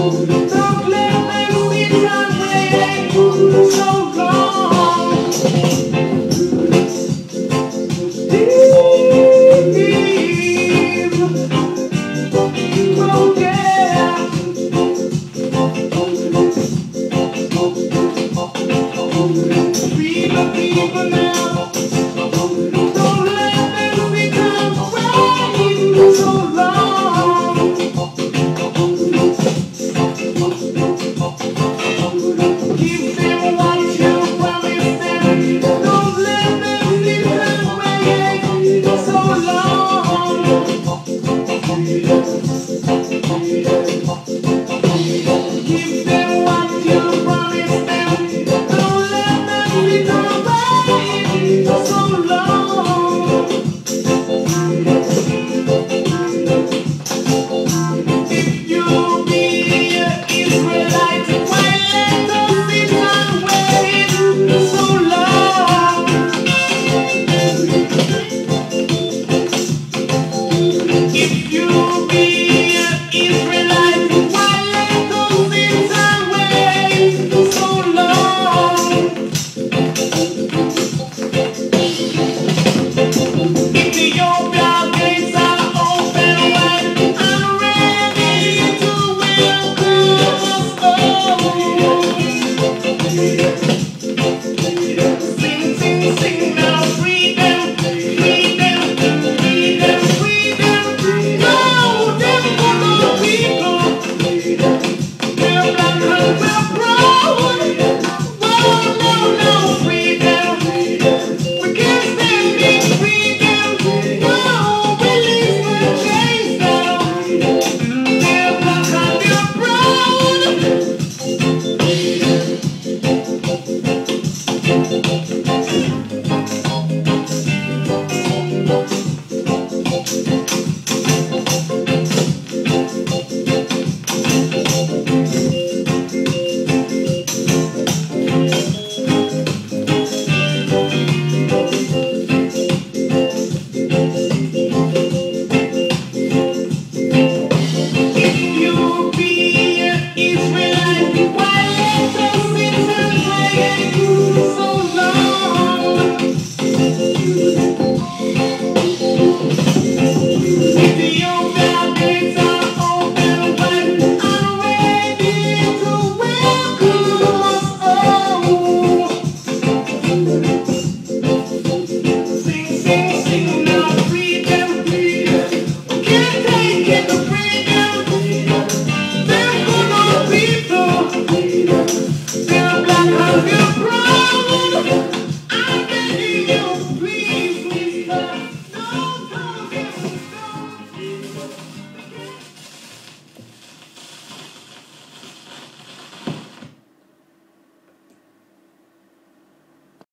Sing, sing, now, free.